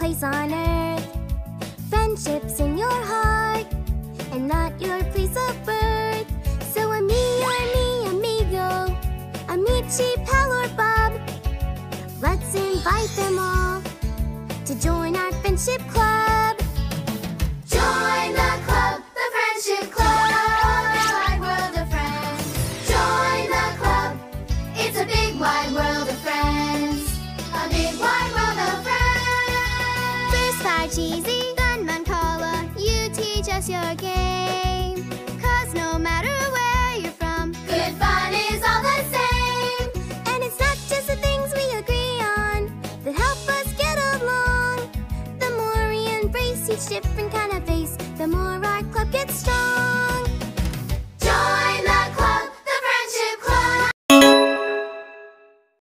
peace on earth. Friendships in your heart, and not your place of birth. So amigo, mi amigo, amici, pal or Bob. Let's invite them all to join our friendship club. cheesy, gunman Mancala, you teach us your game. Cause no matter where you're from, good fun is all the same. And it's not just the things we agree on that help us get along. The more we embrace each different kind of face, the more our club gets strong.